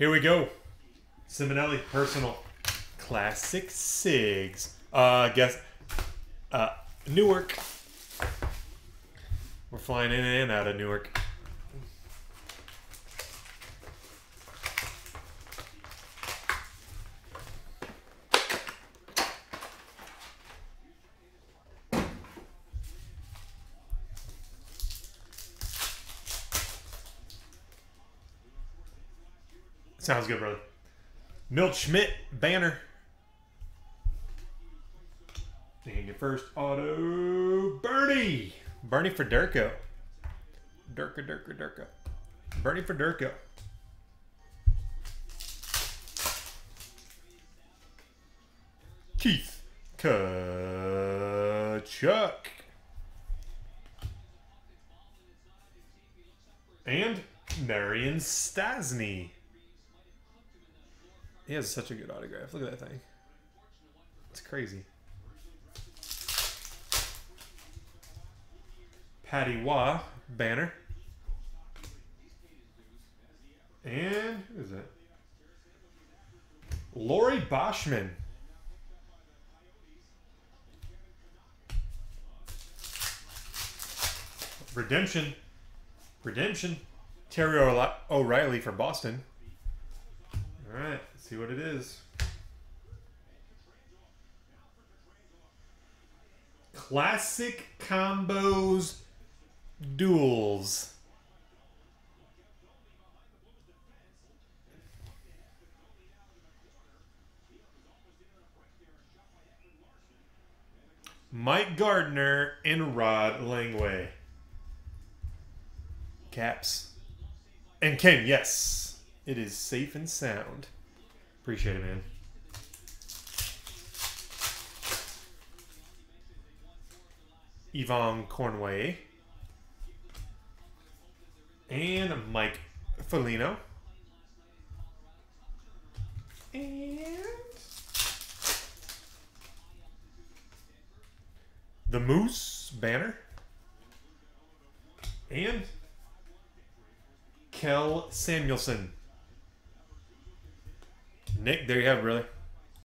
Here we go. Simonelli, personal. Classic SIGs. Uh, guess. Uh, Newark. We're flying in and out of Newark. Sounds good, brother. Milt Schmidt banner. And your first auto, Bernie. Bernie Federko. Durka, Durka, Durka. Bernie Federko. Keith Tkachuk. And Marian Stastny. He has such a good autograph. Look at that thing. It's crazy. Patty Waugh banner. And who is it? Laurie Boschman. Redemption. Redemption. Terry O'Reilly for Boston. All right, see what it is. Classic combos duels. Mike Gartner and Rod Langway. Caps. And Ken, yes. It is safe and sound. Appreciate it, man. Yvan Cournoyer. And Mike Foligno. And the Moose banner. And Kjell Samuelsson. Nick, there you have it, brother.